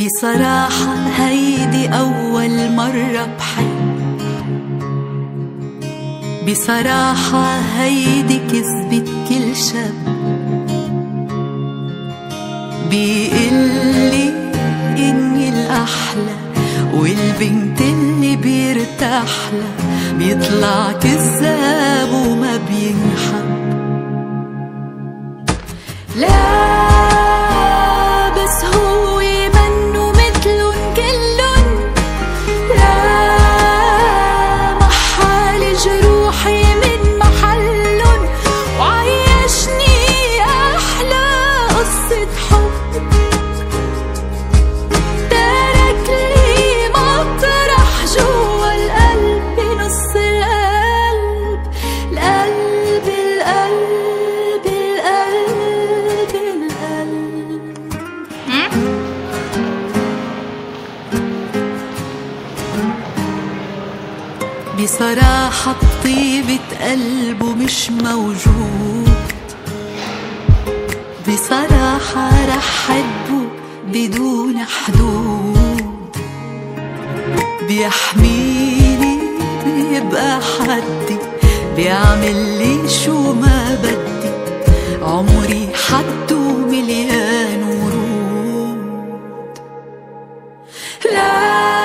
بصراحة هيدي أول مرة بحب بصراحة هيدي كذبة كل شاب بيقلي إني الأحلى والبنت اللي بيرتاح لها بيطلع كذاب وما بينحب بصراحة بطيبة قلبه مش موجود. بصراحة رح حبه بدون حدود. بيحميني بيبقى حدي. بيعمل لي شو ما بدي. عمري حدو مليان ورود. لا